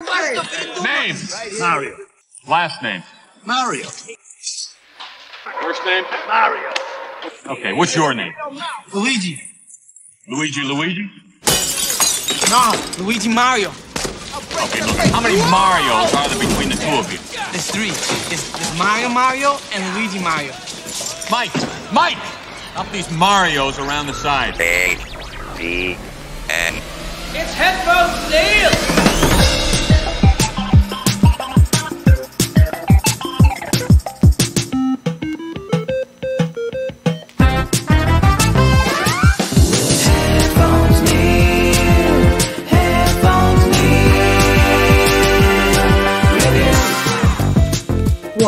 Name. Mario. Last name. Mario. First name. Mario. Okay, what's your name? Luigi. Luigi Luigi? No, Luigi Mario. Okay, look, how many Marios are there between the two of you? There's three. There's, there's Mario Mario and Luigi Mario. Mike! Mike! Up these Marios around the side. A D N. It's Headphones Neil!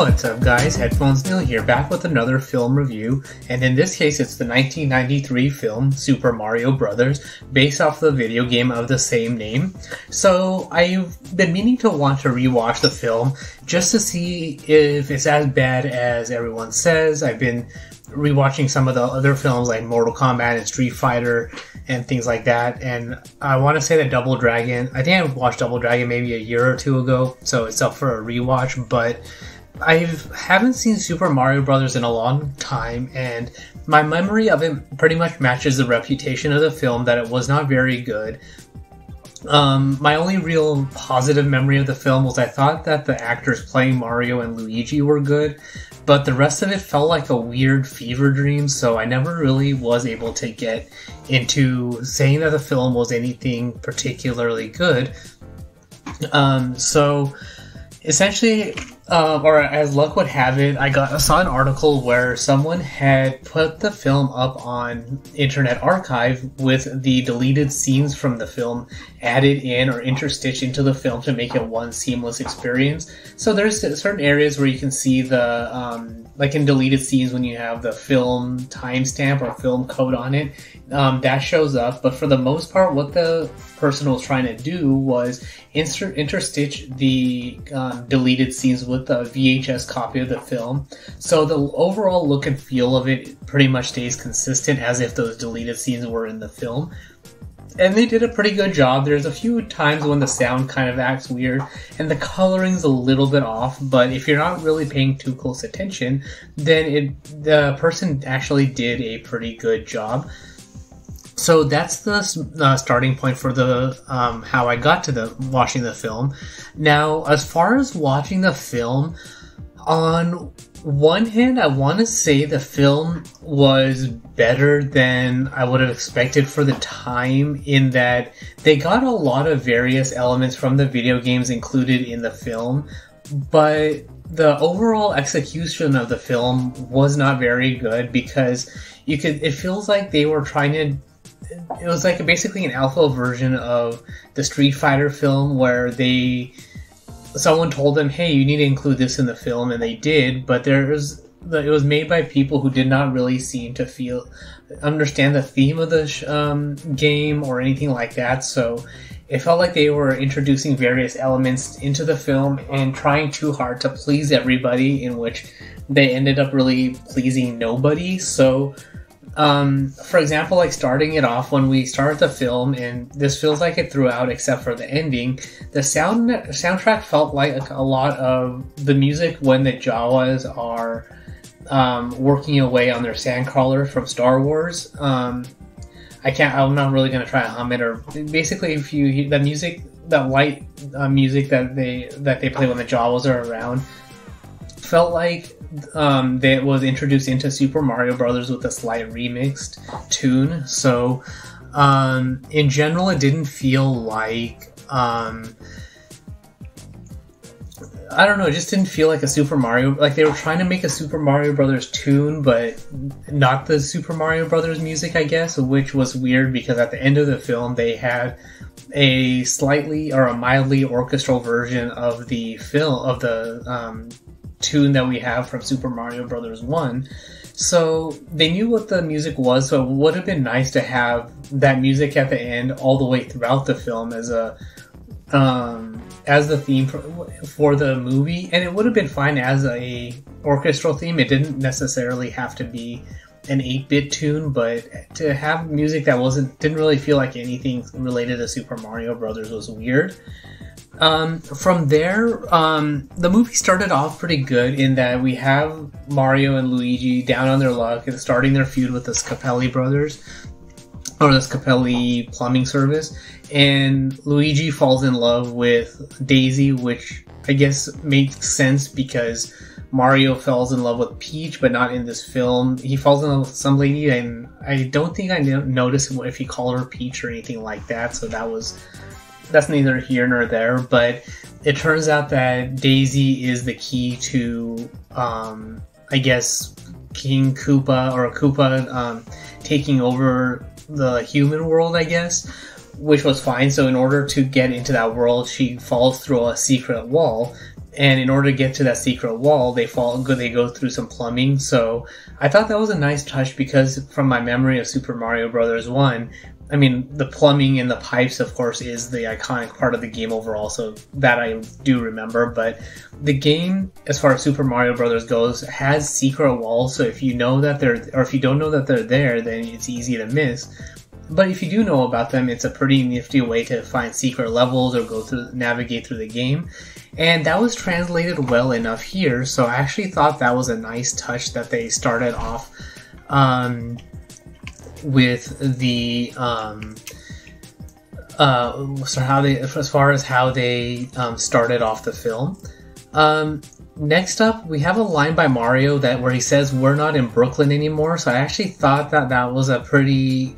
What's up guys, Headphones Neil here, back with another film review, and in this case it's the 1993 film Super Mario Bros., based off the video game of the same name. So I've been meaning to want to rewatch the film, just to see if it's as bad as everyone says. I've been rewatching some of the other films like Mortal Kombat and Street Fighter and things like that. And I want to say that Double Dragon, I think I watched Double Dragon maybe a year or two ago, so it's up for a rewatch. But I haven't seen Super Mario Brothers in a long time, and my memory of it pretty much matches the reputation of the film that it was not very good. Um, my only real positive memory of the film was I thought that the actors playing Mario and Luigi were good, but the rest of it felt like a weird fever dream, so I never really was able to get into saying that the film was anything particularly good. Um, so essentially, uh, or as luck would have it, I got I saw an article where someone had put the film up on Internet Archive with the deleted scenes from the film added in or interstitched into the film to make it one seamless experience. So there's certain areas where you can see the um, like in deleted scenes when you have the film timestamp or film code on it, um, that shows up. But for the most part, what the person was trying to do was interstitch the um, deleted scenes with a VHS copy of the film. So the overall look and feel of it pretty much stays consistent as if those deleted scenes were in the film. And they did a pretty good job. There's a few times when the sound kind of acts weird and the coloring's a little bit off, but if you're not really paying too close attention, then it the person actually did a pretty good job so that's the uh, starting point for the um, how I got to the watching the film. Now, as far as watching the film, on one hand, I want to say the film was better than I would have expected for the time, in that they got a lot of various elements from the video games included in the film, but the overall execution of the film was not very good because you could it feels like they were trying to it was like basically an alpha version of the Street Fighter film where they someone told them, "Hey, you need to include this in the film," and they did. But there's it was made by people who did not really seem to feel understand the theme of the um, game or anything like that. So it felt like they were introducing various elements into the film and trying too hard to please everybody, in which they ended up really pleasing nobody. So um, for example, like starting it off when we start the film, and this feels like it throughout, except for the ending. The sound soundtrack felt like a lot of the music when the Jawas are um, working away on their sandcrawler from Star Wars. Um, I can't. I'm not really gonna try to hum it, or basically, if you the music, that light uh, music that they that they play when the Jawas are around, felt like um, that was introduced into Super Mario Brothers with a slight remixed tune. So, um, in general, it didn't feel like um, I don't know. It just didn't feel like a Super Mario. Like they were trying to make a Super Mario Brothers tune, but not the Super Mario Brothers music, I guess, which was weird because at the end of the film they had a slightly or a mildly orchestral version of the film of the um, tune that we have from Super Mario Brothers 1. So they knew what the music was, so it would have been nice to have that music at the end all the way throughout the film as a um, as the theme for, for the movie, and it would have been fine as a orchestral theme. It didn't necessarily have to be an 8-bit tune, but to have music that wasn't didn't really feel like anything related to Super Mario Brothers was weird. Um, from there, um, the movie started off pretty good in that we have Mario and Luigi down on their luck and starting their feud with the Scapelli brothers, or the Scapelli plumbing service, and Luigi falls in love with Daisy, which I guess makes sense because Mario falls in love with Peach, but not in this film. He falls in love with some lady, and I don't think I noticed if he called her Peach or anything like that. So that was that's neither here nor there. But it turns out that Daisy is the key to, um, I guess, King Koopa or Koopa um, taking over the human world. I guess. Which was fine. So, in order to get into that world, she falls through a secret wall, and in order to get to that secret wall they fall they go through some plumbing so i thought that was a nice touch because from my memory of super mario brothers 1 i mean the plumbing and the pipes of course is the iconic part of the game overall so that i do remember but the game as far as super mario brothers goes has secret walls so if you know that they're or if you don't know that they're there then it's easy to miss but if you do know about them, it's a pretty nifty way to find secret levels or go through navigate through the game. And that was translated well enough here, so I actually thought that was a nice touch that they started off um, with the um, uh, so how they as far as how they um, started off the film. Um, next up, we have a line by Mario that where he says we're not in Brooklyn anymore. So I actually thought that that was a pretty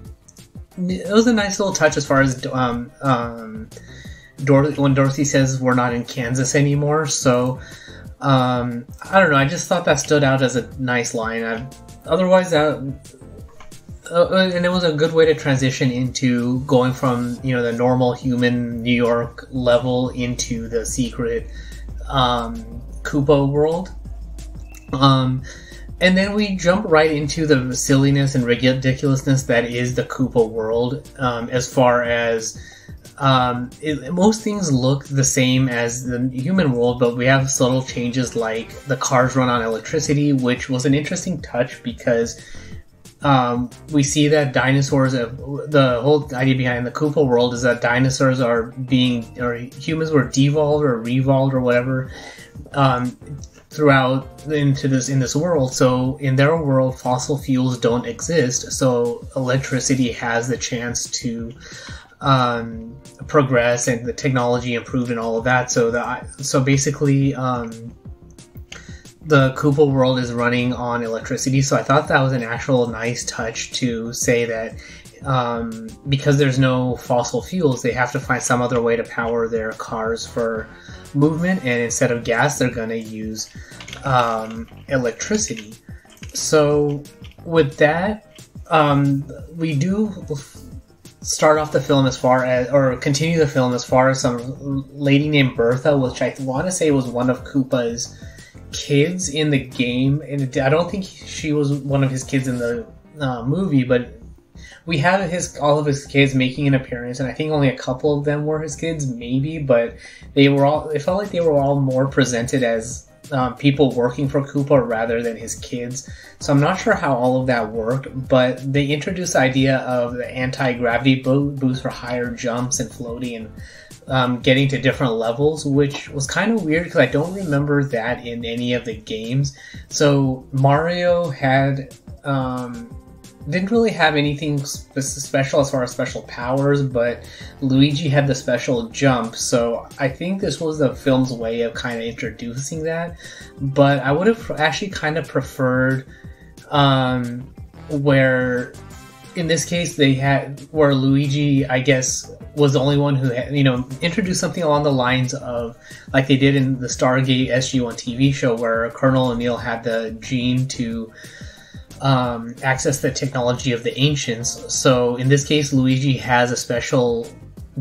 it was a nice little touch as far as um, um, Dorothy, when Dorothy says we're not in Kansas anymore. So um, I don't know. I just thought that stood out as a nice line. I, otherwise, that uh, uh, and it was a good way to transition into going from you know the normal human New York level into the secret um, Koopa world. Um, and then we jump right into the silliness and ridiculousness that is the Koopa world, um, as far as um, it, most things look the same as the human world, but we have subtle changes like the cars run on electricity, which was an interesting touch because um, we see that dinosaurs, uh, the whole idea behind the Koopa world is that dinosaurs are being, or humans were devolved or revolved or whatever, um, throughout into this in this world. So in their world, fossil fuels don't exist. So electricity has the chance to um, progress and the technology improved and all of that. So that so basically. Um, the Koopa world is running on electricity, so I thought that was an actual nice touch to say that um, because there's no fossil fuels, they have to find some other way to power their cars for movement, and instead of gas, they're going to use um, electricity. So, with that, um, we do start off the film as far as, or continue the film as far as some lady named Bertha, which I want to say was one of Koopa's kids in the game, and I don't think she was one of his kids in the uh, movie, but we had his all of his kids making an appearance, and I think only a couple of them were his kids, maybe, but they were all. It felt like they were all more presented as um, people working for Koopa rather than his kids. So I'm not sure how all of that worked, but they introduced the idea of the anti-gravity boost for higher jumps and floating and um, getting to different levels, which was kind of weird because I don't remember that in any of the games. So Mario had um, didn't really have anything special as far as special powers, but Luigi had the special jump, so I think this was the film's way of kind of introducing that. But I would have actually kind of preferred um, where, in this case, they had where Luigi, I guess, was the only one who had, you know, introduced something along the lines of like they did in the Stargate SG1 TV show, where Colonel O'Neill had the gene to um, access the technology of the ancients. So in this case, Luigi has a special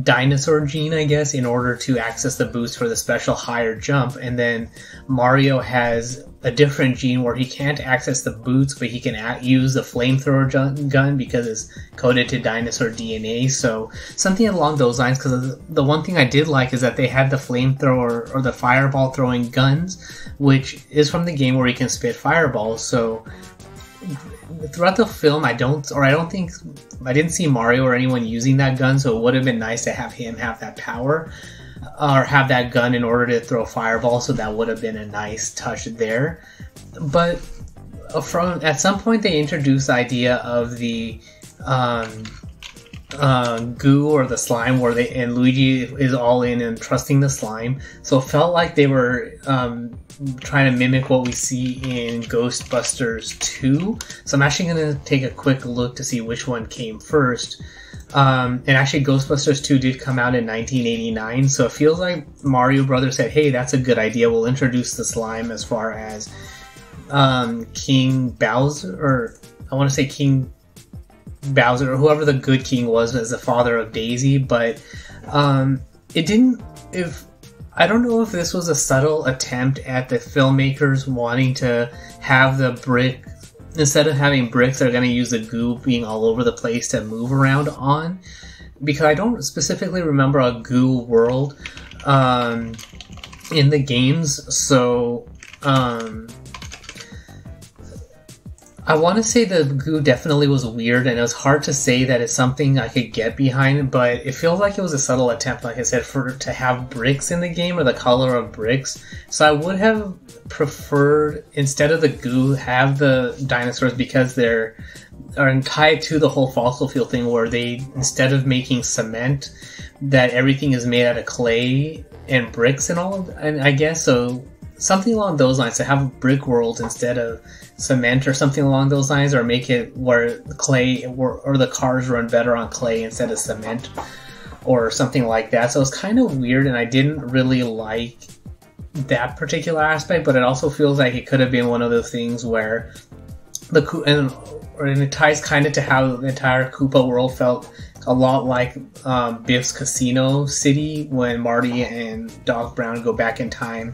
dinosaur gene, I guess, in order to access the boost for the special higher jump. And then Mario has a different gene where he can't access the boots, but he can at- use the flamethrower gun because it's coded to dinosaur DNA. So something along those lines. Because the one thing I did like is that they had the flamethrower or the fireball throwing guns, which is from the game where he can spit fireballs. So throughout the film, I don't, or I don't think, I didn't see Mario or anyone using that gun, so it would have been nice to have him have that power. Or have that gun in order to throw fireball. So that would have been a nice touch there. But from at some point they introduced the idea of the um, uh, goo or the slime where they and Luigi is all in and trusting the slime. So it felt like they were um, trying to mimic what we see in Ghostbusters 2. So I'm actually going to take a quick look to see which one came first. Um, and actually, Ghostbusters 2 did come out in 1989, so it feels like Mario Brothers said, hey, that's a good idea. We'll introduce the slime as far as um, King Bowser, or I want to say King Bowser, or whoever the good king was, as the father of Daisy, but um, it didn't. If I don't know if this was a subtle attempt at the filmmakers wanting to have the brick instead of having bricks, they're going to use the goo being all over the place to move around on. Because I don't specifically remember a goo world um, in the games, so um, I want to say the goo definitely was weird, and it was hard to say that it's something I could get behind. But it feels like it was a subtle attempt, like I said, for to have bricks in the game or the color of bricks. So I would have preferred instead of the goo have the dinosaurs because they're are tied to the whole fossil fuel thing, where they instead of making cement, that everything is made out of clay and bricks and all. And I guess so something along those lines to have a brick world instead of cement or something along those lines, or make it where clay or, or the cars run better on clay instead of cement or something like that. So it's kind of weird, and I didn't really like that particular aspect. But it also feels like it could have been one of those things where the and, and it ties kind of to how the entire Koopa world felt a lot like um, Biff's Casino City when Marty and Doc Brown go back in time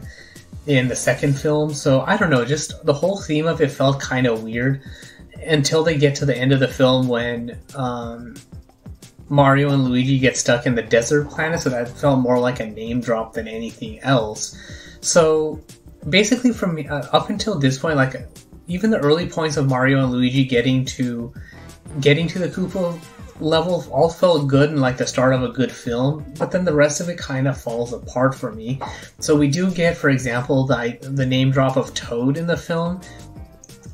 in the second film. So I don't know, just the whole theme of it felt kind of weird until they get to the end of the film when um, Mario and Luigi get stuck in the desert planet. So that felt more like a name drop than anything else. So basically, from uh, up until this point, like even the early points of Mario and Luigi getting to getting to the Koopa level all felt good and like the start of a good film, but then the rest of it kind of falls apart for me. So we do get, for example, the the name drop of Toad in the film,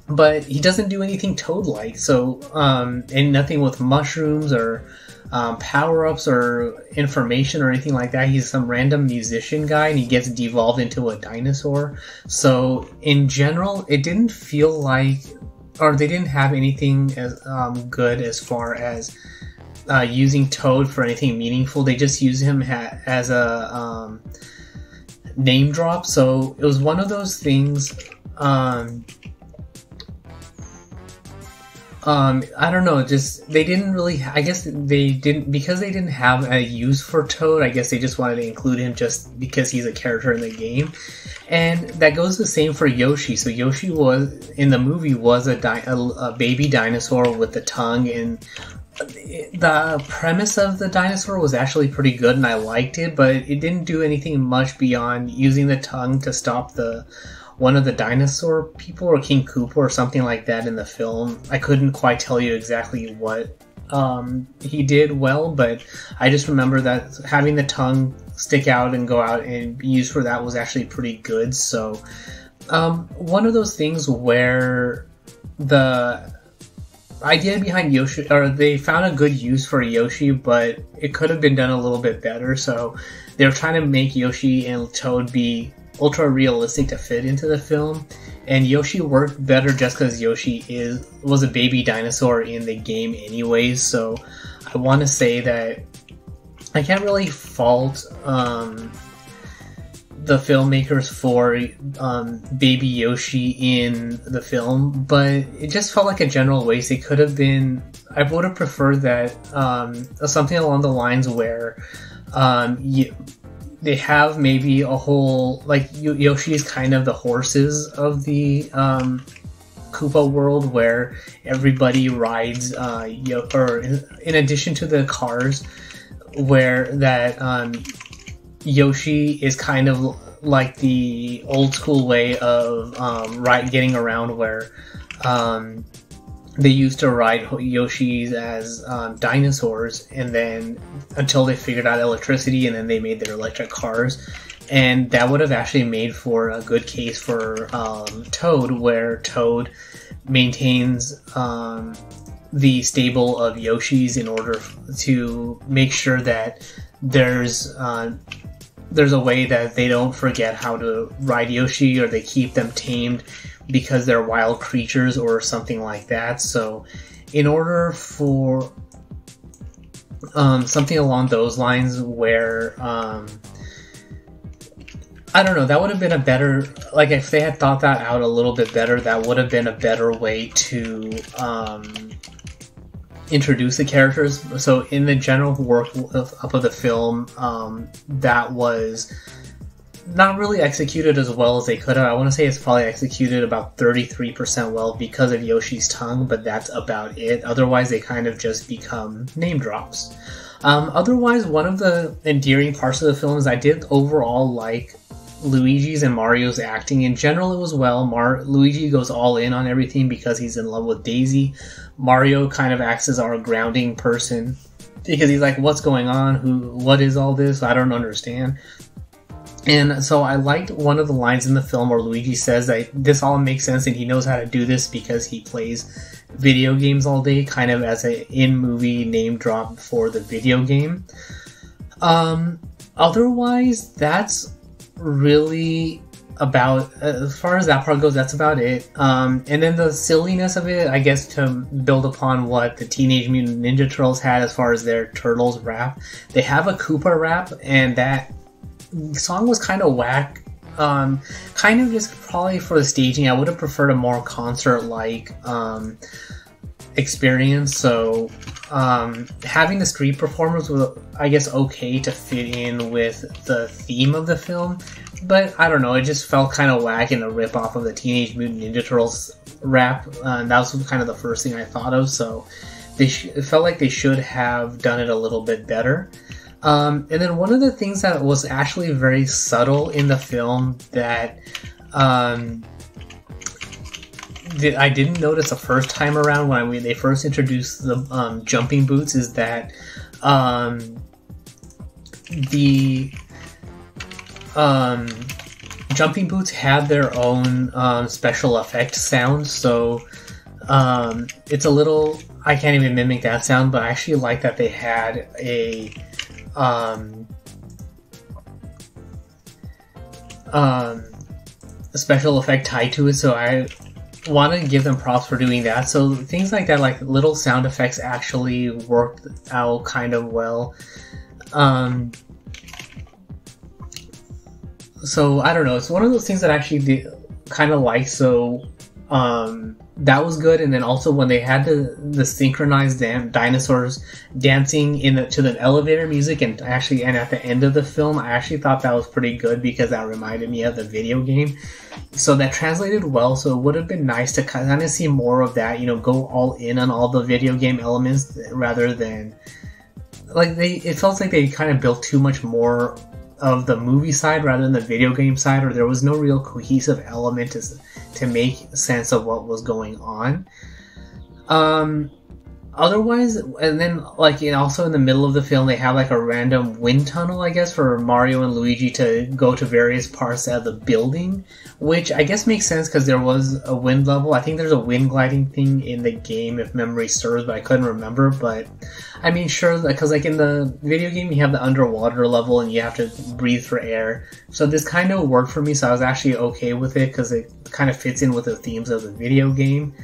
but he doesn't do anything Toad-like. So um, and nothing with mushrooms or um, power ups or information or anything like that. He's some random musician guy and he gets devolved into a dinosaur. So, in general, it didn't feel like, or they didn't have anything as um, good as far as uh, using Toad for anything meaningful. They just use him ha- as a um, name drop. So it was one of those things. Um, um, I don't know. Just they didn't really. I guess they didn't because they didn't have a use for Toad. I guess they just wanted to include him just because he's a character in the game, and that goes the same for Yoshi. So Yoshi was in the movie was a, di- a, a baby dinosaur with a tongue and the premise of the dinosaur was actually pretty good and I liked it, but it didn't do anything much beyond using the tongue to stop the one of the dinosaur people or King Koopa or something like that in the film. I couldn't quite tell you exactly what um, he did well, but I just remember that having the tongue stick out and go out and be used for that was actually pretty good. So, um, one of those things where the idea behind Yoshi, or they found a good use for Yoshi, but it could have been done a little bit better. So they're trying to make Yoshi and Toad be ultra realistic to fit into the film. And Yoshi worked better just because Yoshi is was a baby dinosaur in the game, anyways. So I want to say that I can't really fault um, the filmmakers for um, Baby Yoshi in the film, but it just felt like a general waste. It could have been. I would have preferred that um, something along the lines where um, you, they have maybe a whole like Yoshi is kind of the horses of the um, Koopa world, where everybody rides, uh, or in addition to the cars, where that um, Yoshi is kind of like the old school way of um, right getting around where um, they used to ride Yoshis as um, dinosaurs, and then until they figured out electricity, and then they made their electric cars. And that would have actually made for a good case for um, Toad, where Toad maintains um, the stable of Yoshis in order to make sure that there's uh, there's a way that they don't forget how to ride Yoshi or they keep them tamed because they're wild creatures or something like that. So, in order for um, something along those lines, where um, I don't know, that would have been a better like if they had thought that out a little bit better. That would have been a better way to um, introduce the characters. So in the general work up of the film, um, that was not really executed as well as they could have. I want to say it's probably executed about 33% well because of Yoshi's tongue, but that's about it. Otherwise, they kind of just become name drops. Um, otherwise, one of the endearing parts of the film is I did overall like Luigi's and Mario's acting. In general, it was well. Mar- Luigi goes all in on everything because he's in love with Daisy. Mario kind of acts as our grounding person because he's like, "What's going on? Who? What is all this? I don't understand." And so I liked one of the lines in the film where Luigi says that this all makes sense and he knows how to do this because he plays video games all day, kind of as an in movie name drop for the video game. Um, otherwise, that's really about as far as that part goes that's about it um, and then the silliness of it i guess to build upon what the teenage mutant ninja turtles had as far as their turtles rap they have a koopa rap and that song was kind of whack um, kind of just probably for the staging i would have preferred a more concert like um, experience so um, having the street performers was i guess okay to fit in with the theme of the film but I don't know. It just felt kind of whack and a rip off of the Teenage Mutant Ninja Turtles rap. Uh, that was kind of the first thing I thought of. So they sh- it felt like they should have done it a little bit better. Um, and then one of the things that was actually very subtle in the film that um, I didn't notice the first time around when I, they first introduced the um, jumping boots is that um, the um, jumping boots had their own um, special effect sound, so um, it's a little. I can't even mimic that sound, but I actually like that they had a. Um, um, a special effect tied to it, so I want to give them props for doing that. So things like that, like little sound effects, actually worked out kind of well. Um, so I don't know. It's one of those things that I actually kind of like. So um, that was good. And then also when they had the the synchronized dan- dinosaurs dancing in the, to the elevator music, and actually and at the end of the film, I actually thought that was pretty good because that reminded me of the video game. So that translated well. So it would have been nice to kind of see more of that. You know, go all in on all the video game elements rather than like they. It felt like they kind of built too much more of the movie side rather than the video game side, or there was no real cohesive element to, to make sense of what was going on. Um, otherwise, and then like know, also in the middle of the film, they have like a random wind tunnel, I guess, for Mario and Luigi to go to various parts of the building, which I guess makes sense because there was a wind level. I think there's a wind gliding thing in the game, if memory serves, but I couldn't remember. But I mean, sure, because like in the video game, you have the underwater level and you have to breathe for air. So this kind of worked for me, so I was actually okay with it because it kind of fits in with the themes of the video game.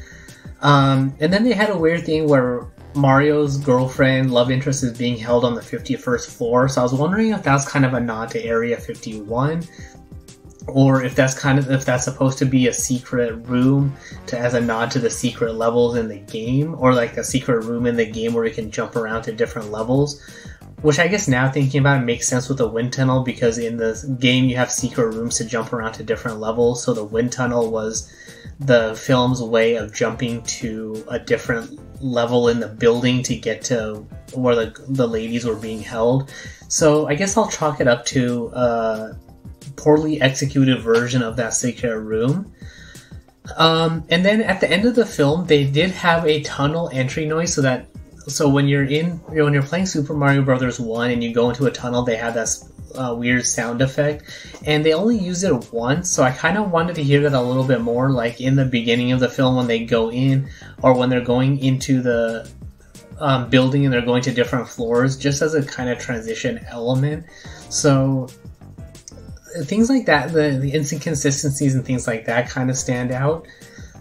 Um, and then they had a weird thing where Mario's girlfriend, love interest, is being held on the 51st floor. So I was wondering if that's kind of a nod to Area 51, or if that's kind of if that's supposed to be a secret room to as a nod to the secret levels in the game, or like a secret room in the game where you can jump around to different levels. Which I guess now thinking about it makes sense with the wind tunnel because in the game you have secret rooms to jump around to different levels. So the wind tunnel was the film's way of jumping to a different level in the building to get to where the, the ladies were being held. So I guess I'll chalk it up to a poorly executed version of that secret room. Um, and then at the end of the film, they did have a tunnel entry noise, so that so when you're in when you're playing Super Mario Brothers one and you go into a tunnel, they have that uh, weird sound effect, and they only use it once. So I kind of wanted to hear that a little bit more, like in the beginning of the film when they go in, or when they're going into the um, building and they're going to different floors, just as a kind of transition element. So things like that, the, the inconsistencies and things like that kind of stand out.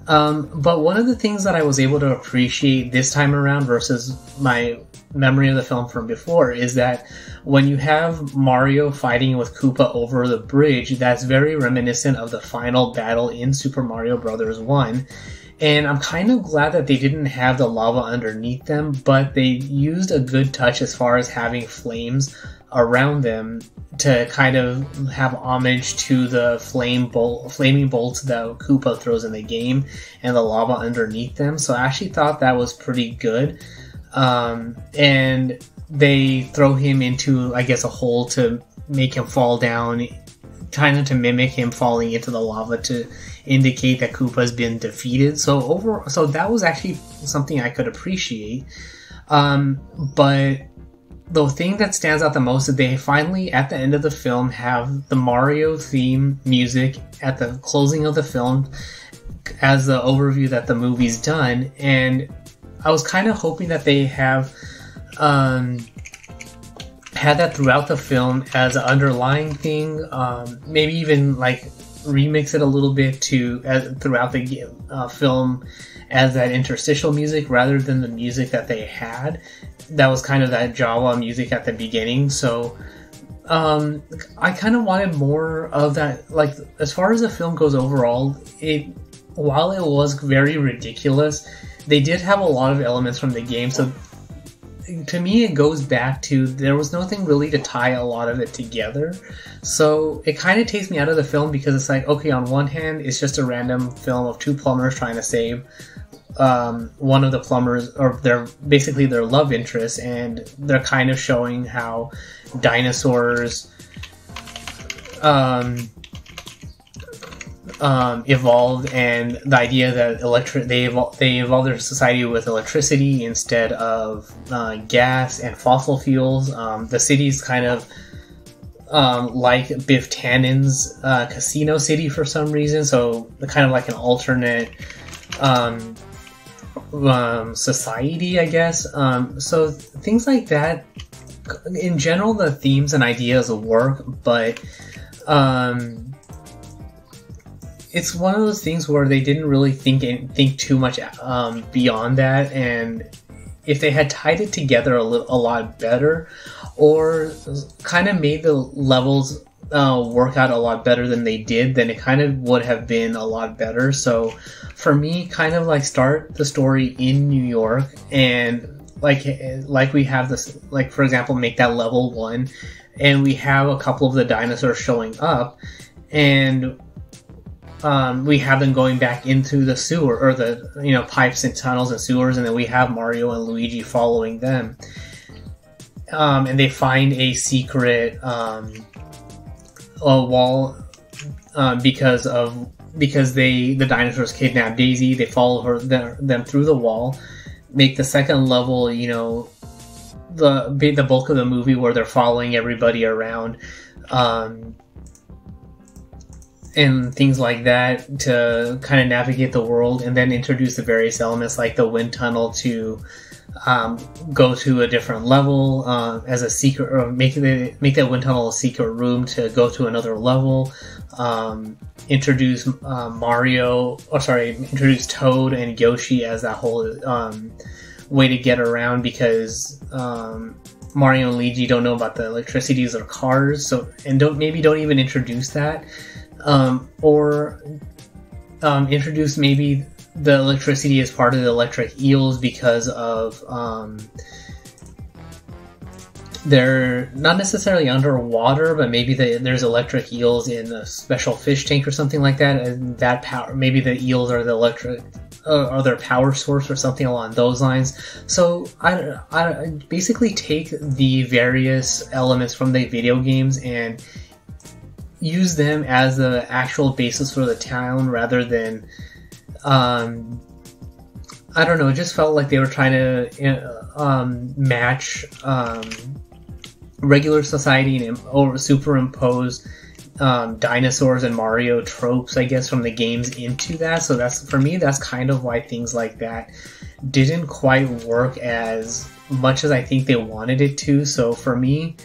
Um, but one of the things that I was able to appreciate this time around versus my memory of the film from before is that when you have Mario fighting with Koopa over the bridge, that's very reminiscent of the final battle in Super Mario Brothers 1. And I'm kind of glad that they didn't have the lava underneath them, but they used a good touch as far as having flames around them to kind of have homage to the flame bolt, flaming bolts that Koopa throws in the game and the lava underneath them. So I actually thought that was pretty good. Um, and they throw him into, I guess, a hole to make him fall down, of to mimic him falling into the lava to indicate that Koopa's been defeated. So over, so that was actually something I could appreciate. Um, but the thing that stands out the most is they finally, at the end of the film, have the Mario theme music at the closing of the film as the overview that the movie's done. And I was kind of hoping that they have um, had that throughout the film as an underlying thing. Um, maybe even like remix it a little bit to as, throughout the uh, film as that interstitial music rather than the music that they had. That was kind of that Jawa music at the beginning. So um, I kind of wanted more of that. Like as far as the film goes overall, it while it was very ridiculous, they did have a lot of elements from the game. So to me, it goes back to there was nothing really to tie a lot of it together. So it kind of takes me out of the film because it's like, okay, on one hand, it's just a random film of two plumbers trying to save um, one of the plumbers, or their basically their love interest, and they're kind of showing how dinosaurs um, um, evolved, and the idea that electric they evol- they evolved their society with electricity instead of uh, gas and fossil fuels. Um, the city's kind of um, like Biff Tannen's uh, Casino City for some reason, so kind of like an alternate um, um, society, I guess. Um, so things like that. In general, the themes and ideas work, but um, it's one of those things where they didn't really think think too much um, beyond that, and if they had tied it together a, little, a lot better, or kind of made the levels uh, work out a lot better than they did, then it kind of would have been a lot better. So for me, kind of like start the story in New York and like like we have this like for example make that level one and we have a couple of the dinosaurs showing up and um, we have them going back into the sewer or the you know pipes and tunnels and sewers, and then we have Mario and Luigi following them. Um, and they find a secret um, a wall um, because of because they the dinosaurs kidnap Daisy. They follow her them through the wall, make the second level. You know, the the bulk of the movie where they're following everybody around. Um, and things like that to kind of navigate the world and then introduce the various elements like the wind tunnel to um, go to a different level uh, as a secret or make the, make that wind tunnel a secret room to go to another level um, introduce uh, mario or sorry introduce toad and yoshi as that whole um, way to get around because um, mario and luigi don't know about the electricities of cars so and don't maybe don't even introduce that um, or um, introduce maybe the electricity as part of the electric eels because of um, they're not necessarily underwater, but maybe the, there's electric eels in a special fish tank or something like that, and that power maybe the eels are the electric uh, are their power source or something along those lines. So I, I basically take the various elements from the video games and use them as the actual basis for the town rather than um, I don't know. It just felt like they were trying to uh, um, match um, regular society and or superimpose um, dinosaurs and Mario tropes, I guess, from the games into that. So that's for me. That's kind of why things like that didn't quite work as much as I think they wanted it to. So for me,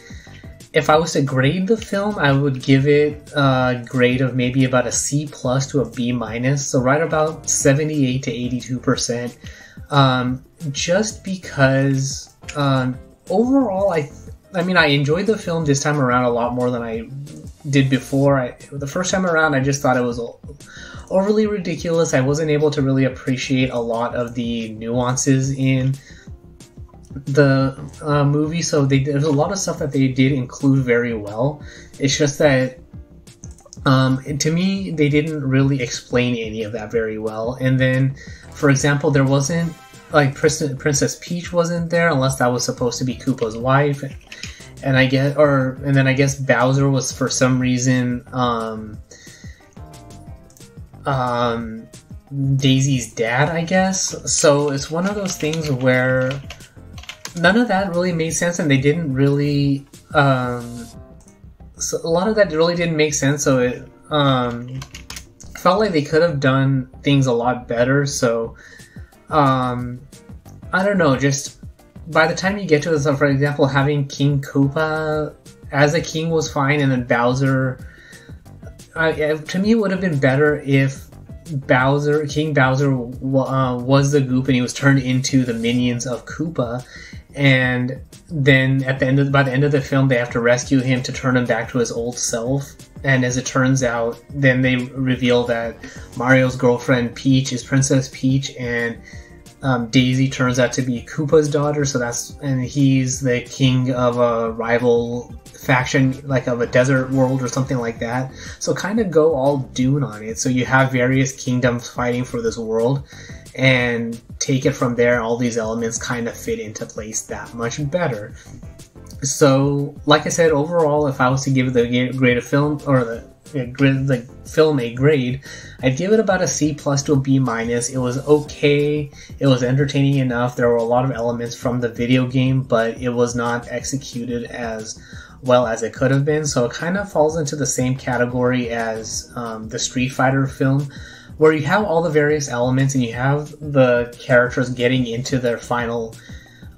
if I was to grade the film, I would give it a grade of maybe about a C plus to a B minus, so right about 78 to 82 percent. Um, just because um, overall, I, I mean, I enjoyed the film this time around a lot more than I did before. I, the first time around, I just thought it was overly ridiculous. I wasn't able to really appreciate a lot of the nuances in the uh, movie, so they, there's a lot of stuff that they did include very well. It's just that, um, to me, they didn't really explain any of that very well. And then, for example, there wasn't like Princess Peach wasn't there unless that was supposed to be Koopa's wife, and I guess, or and then I guess Bowser was for some reason, um, um, Daisy's dad, I guess. So it's one of those things where none of that really made sense, and they didn't really. Um, so a lot of that really didn't make sense. So it um, felt like they could have done things a lot better. So um, I don't know. Just by the time you get to so for example, having King Koopa as a king was fine, and then Bowser. Uh, to me, it would have been better if Bowser, King Bowser, uh, was the goop and he was turned into the minions of Koopa, and then at the end of by the end of the film they have to rescue him to turn him back to his old self. And as it turns out then they reveal that mario's girlfriend peach is princess peach and um, daisy turns out to be koopa's daughter. So that's and he's the king of a rival faction like of a desert world or something like that. So kind of go all dune on it. So you have various kingdoms fighting for this world and take it from there. All these elements kind of fit into place that much better. So, like I said, overall, if I was to give the grade of film or the the film a grade, I'd give it about a C plus to a B minus. It was okay. It was entertaining enough. There were a lot of elements from the video game, but it was not executed as well as it could have been. So it kind of falls into the same category as um, the Street Fighter film, where you have all the various elements and you have the characters getting into their final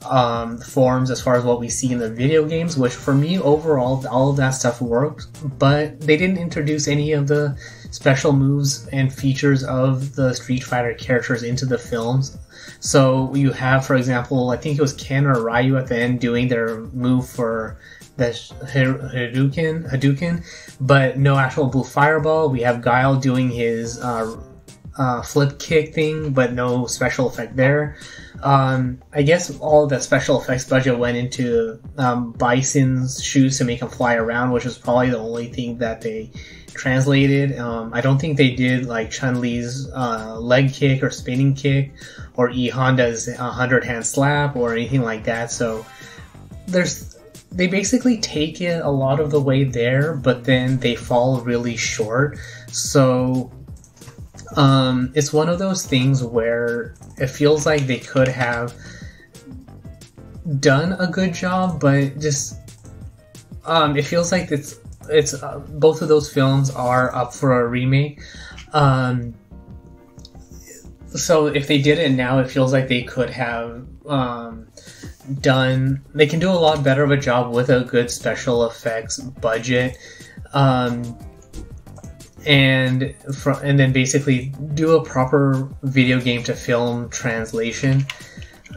um, forms as far as what we see in the video games, which for me overall, all of that stuff worked, but they didn't introduce any of the special moves and features of the Street Fighter characters into the films. So you have, for example, I think it was Ken or Ryu at the end doing their move for the Hadouken, Hadouken, but no actual blue fireball. We have Guile doing his uh, uh, flip kick thing, but no special effect there. Um, I guess all the special effects budget went into um, Bison's shoes to make him fly around, which was probably the only thing that they translated. Um, I don't think they did like Chun Li's uh, leg kick or spinning kick or E Honda's 100 hand slap or anything like that. So there's they basically take it a lot of the way there, but then they fall really short. So um, it's one of those things where it feels like they could have done a good job, but just um, it feels like it's it's uh, both of those films are up for a remake. Um, so if they did it now, it feels like they could have um, done. They can do a lot better of a job with a good special effects budget. Um, and fr- and then basically do a proper video game to film translation,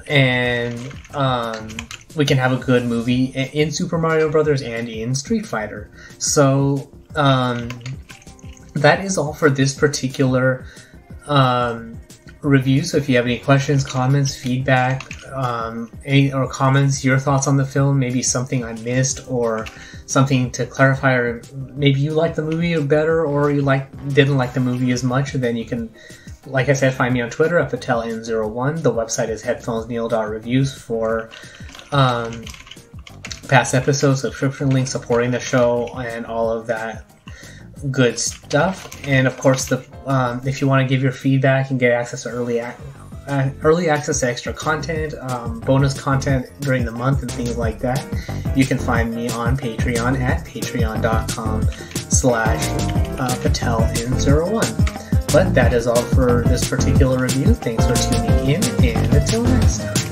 and um, we can have a good movie in Super Mario Brothers and in Street Fighter. So um, that is all for this particular um, review. So if you have any questions, comments, feedback, um, any or comments, your thoughts on the film, maybe something I missed or something to clarify, or maybe you like the movie better or you like didn't like the movie as much, then you can, like I said, find me on Twitter at PatelN01. The website is headphonesneil.reviews for um, past episodes, subscription links, supporting the show, and all of that good stuff. And of course, the um, if you want to give your feedback and get access to early ac- uh, early access to extra content, um, bonus content during the month, and things like that, you can find me on Patreon at patreon.com slash uh, pateln01. But that is all for this particular review. Thanks for tuning in, and until next time.